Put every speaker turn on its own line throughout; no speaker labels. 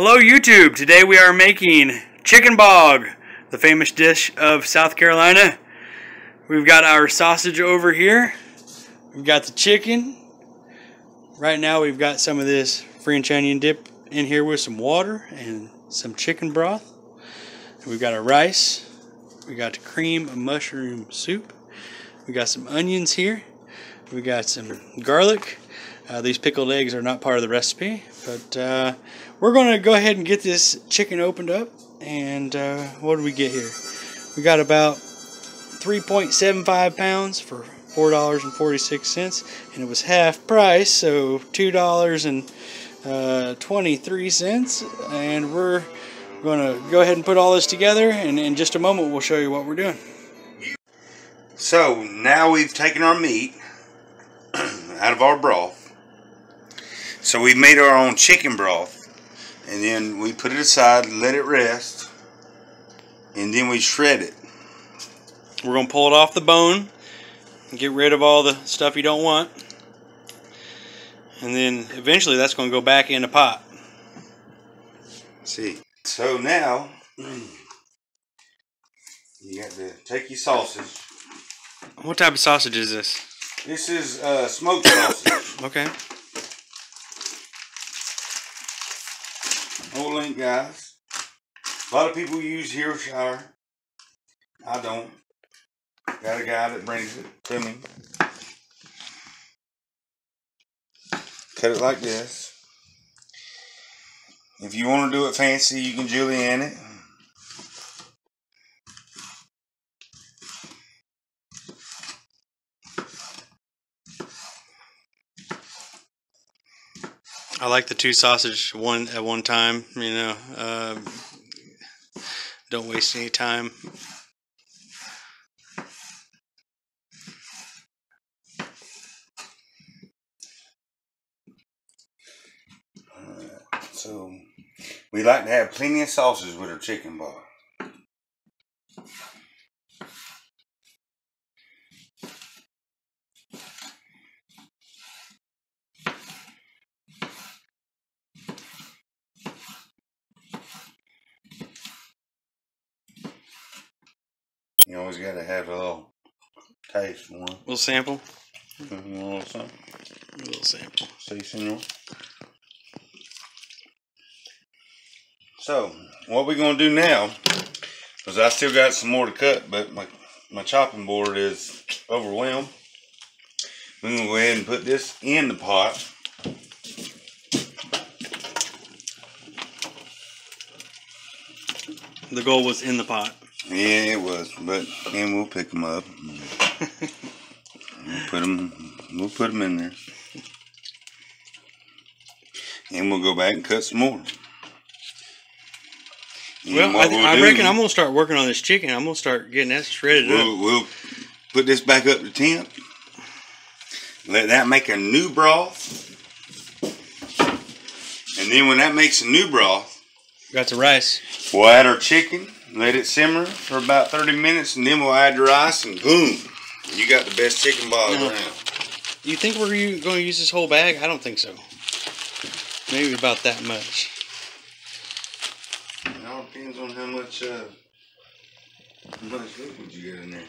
Hello YouTube! Today we are making chicken bog, the famous dish of South Carolina. We've got our sausage over here. We've got the chicken. Right now we've got some of this French onion dip in here with some water and some chicken broth. We've got our rice. We got the cream of mushroom soup. We got some onions here. We got some garlic. Uh, these pickled eggs are not part of the recipe, but uh, we're going to go ahead and get this chicken opened up. And uh, what do we get here? We got about 3.75 pounds for $4.46, and it was half price, so $2.23. And we're going to go ahead and put all this together, and in just a moment, we'll show you what we're doing.
So now we've taken our meat out of our broth. So we made our own chicken broth. And then we put it aside, let it rest. And then we shred it.
We're going to pull it off the bone and get rid of all the stuff you don't want. And then eventually that's going to go back in the pot.
See. So now you got to take your sausage.
What type of sausage is this?
This is uh, smoked sausage.
Okay.
Old link guys. A lot of people use Hillshire. I don't. Got a guy that brings it to me. Cut it like this. If you want to do it fancy, you can julienne it.
I like the two sausage one at one time. You know, uh, don't waste any time.
So we like to have plenty of sauces with our chicken bar. You always got to have a little taste one.
Little sample.
Mm-hmm, a little something.
A little sample.
See, senor. So, what we're going to do now, because I still got some more to cut, but my, my chopping board is overwhelmed. We're going to go ahead and put this in the pot.
The goal was in the pot.
Yeah, it was, but then we'll pick them up. we'll put them, we'll put them in there. And we'll go back and cut some more. And
Well, I, th-
we'll
I
do-
reckon I'm gonna start working on this chicken. I'm gonna start getting that shredded up.
We'll, we'll put this back up to temp. Let that make a new broth. And then when that makes a new broth,
Got the rice.
we'll add our chicken, let it simmer for about 30 minutes, and then we'll add the rice, and boom, you got the best chicken bog
Mhm.
around.
You think we're going to use this whole bag? I don't think so. Maybe about that much.
It all depends on how much, uh, how much liquid you get in there.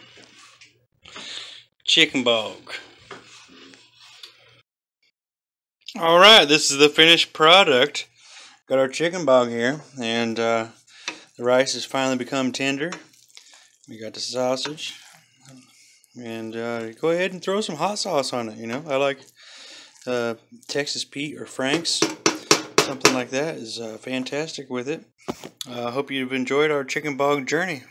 Chicken bog. All right, this is the finished product. Got our chicken bog here, and uh, the rice has finally become tender. We got the sausage, and uh, go ahead and throw some hot sauce on it. You know, I like uh, Texas Pete or Frank's. Something like that is uh, fantastic with it. I hope you've enjoyed our chicken bog journey.